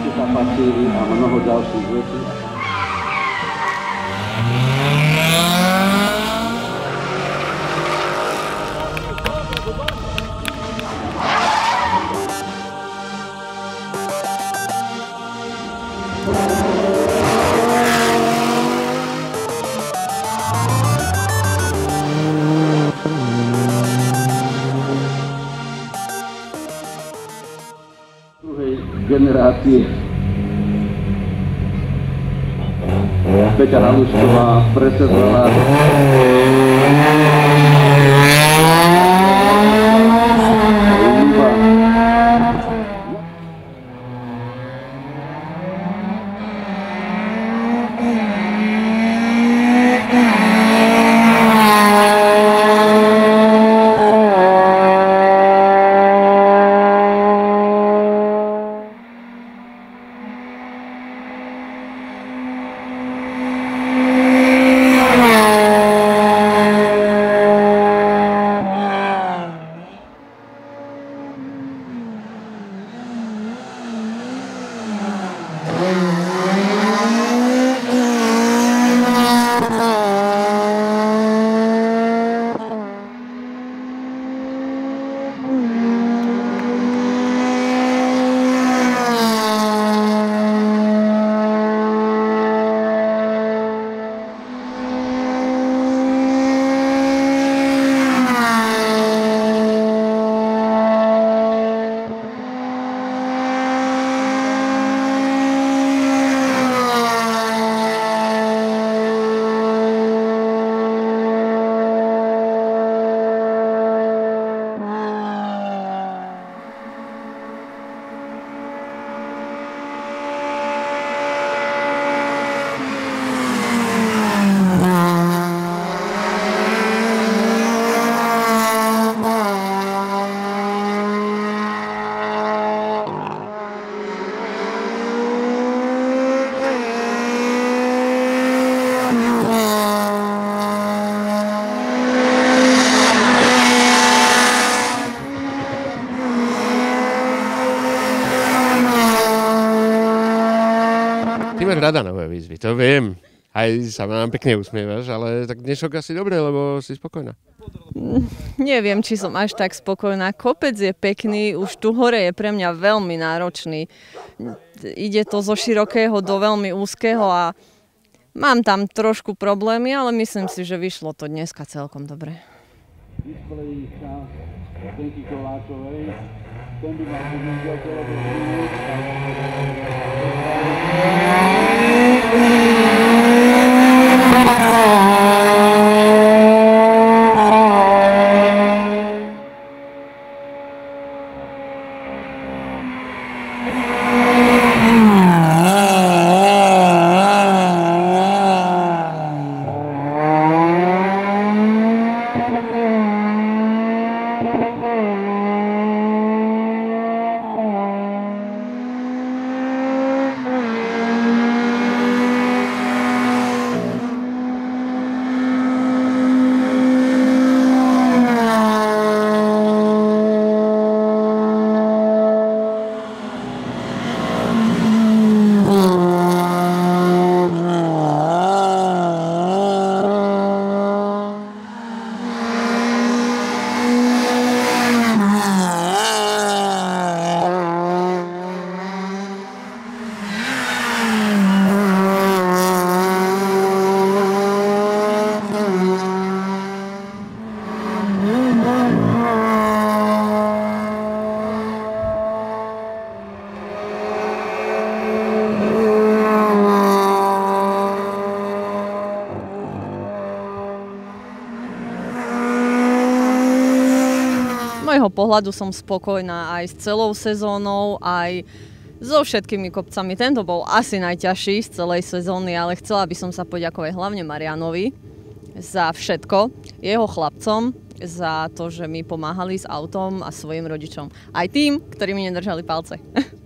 kita pasti menuhu jauh sih generácie. Peťa Halušková presedlala rada nové výzvy, to viem. Aj sa nám pekne usmievaš, ale tak dnešok asi dobre, lebo si spokojná. Neviem, či som až tak spokojná. Kopec je pekný, už tu hore je pre mňa veľmi náročný. Ide to zo širokého do veľmi úzkeho a mám tam trošku problémy, ale myslím si, že vyšlo to dneska celkom dobre. Thank you, Colacho A. Thank you, Michael Miguel Môjho pohľadu som spokojná aj s celou sezónou, aj so všetkými kopcami. Tento bol asi najťažší z celej sezóny, ale chcela by som sa poďakovať hlavne Marianovi za všetko, jeho chlapcom, za to, že mi pomáhali s autom a svojim rodičom. Aj tým, ktorí mi nedržali palce.